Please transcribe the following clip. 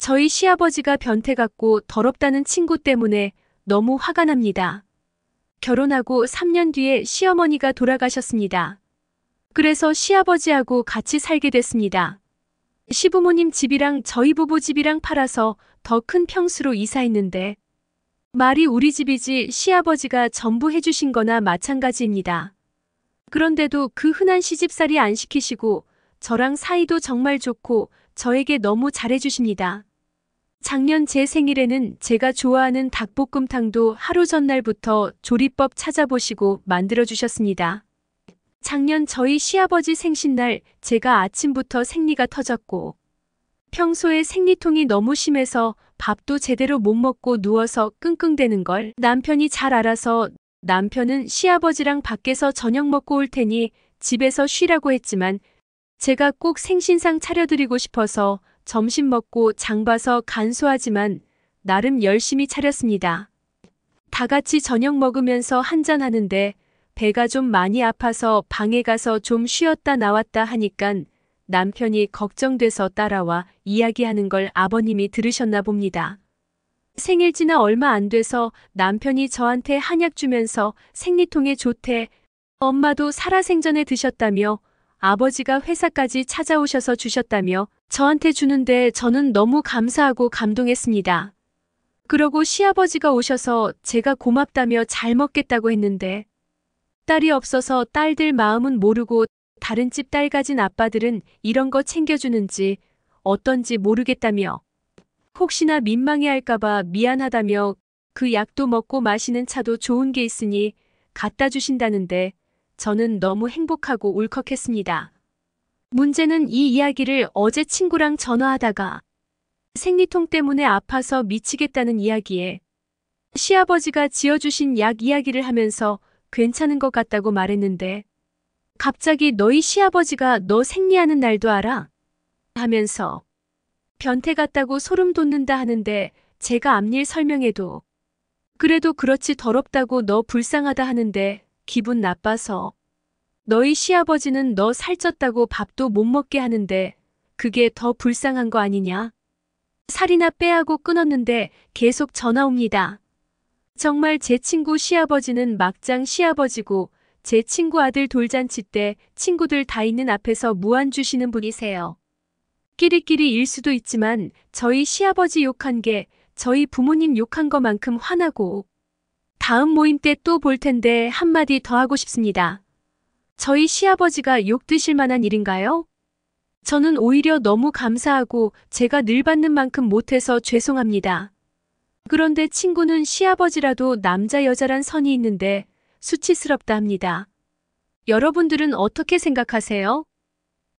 저희 시아버지가 변태 같고 더럽다는 친구 때문에 너무 화가 납니다. 결혼하고 3년 뒤에 시어머니가 돌아가셨습니다. 그래서 시아버지하고 같이 살게 됐습니다. 시부모님 집이랑 저희 부부 집이랑 팔아서 더 큰 평수로 이사했는데 말이 우리 집이지 시아버지가 전부 해주신 거나 마찬가지입니다. 그런데도 그 흔한 시집살이 안 시키시고 저랑 사이도 정말 좋고 저에게 너무 잘해주십니다. 작년 제 생일에는 제가 좋아하는 닭볶음탕도 하루 전날부터 조리법 찾아보시고 만들어주셨습니다. 작년 저희 시아버지 생신날 제가 아침부터 생리가 터졌고 평소에 생리통이 너무 심해서 밥도 제대로 못 먹고 누워서 끙끙대는 걸 남편이 잘 알아서 남편은 시아버지랑 밖에서 저녁 먹고 올 테니 집에서 쉬라고 했지만 제가 꼭 생신상 차려드리고 싶어서 점심 먹고 장 봐서 간소하지만 나름 열심히 차렸습니다. 다 같이 저녁 먹으면서 한잔 하는데 배가 좀 많이 아파서 방에 가서 좀 쉬었다 나왔다 하니깐 남편이 걱정돼서 따라와 이야기하는 걸 아버님이 들으셨나 봅니다. 생일 지나 얼마 안 돼서 남편이 저한테 한약 주면서 생리통에 좋대. 엄마도 살아생전에 드셨다며 아버지가 회사까지 찾아오셔서 주셨다며 저한테 주는데 저는 너무 감사하고 감동했습니다. 그러고 시아버지가 오셔서 제가 고맙다며 잘 먹겠다고 했는데 딸이 없어서 딸들 마음은 모르고 다른 집 딸 가진 아빠들은 이런 거 챙겨주는지 어떤지 모르겠다며 혹시나 민망해 할까봐 미안하다며 그 약도 먹고 마시는 차도 좋은 게 있으니 갖다 주신다는데 저는 너무 행복하고 울컥했습니다. 문제는 이 이야기를 어제 친구랑 전화하다가 생리통 때문에 아파서 미치겠다는 이야기에 시아버지가 지어주신 약 이야기를 하면서 괜찮은 것 같다고 말했는데 갑자기 너희 시아버지가 너 생리하는 날도 알아? 하면서 변태 같다고 소름 돋는다 하는데 제가 앞일 설명해도 그래도 그렇지 더럽다고 너 불쌍하다 하는데 기분 나빠서 너희 시아버지는 너 살쪘다고 밥도 못 먹게 하는데 그게 더 불쌍한 거 아니냐? 살이나 빼하고 끊었는데 계속 전화 옵니다. 정말 제 친구 시아버지는 막장 시아버지고 제 친구 아들 돌잔치 때 친구들 다 있는 앞에서 무안 주시는 분이세요. 끼리끼리 일 수도 있지만 저희 시아버지 욕한 게 저희 부모님 욕한 것만큼 화나고 다음 모임 때 또 볼 텐데 한마디 더 하고 싶습니다. 저희 시아버지가 욕 드실 만한 일인가요? 저는 오히려 너무 감사하고 제가 늘 받는 만큼 못해서 죄송합니다. 그런데 친구는 시아버지라도 남자 여자란 선이 있는데 수치스럽다 합니다. 여러분들은 어떻게 생각하세요?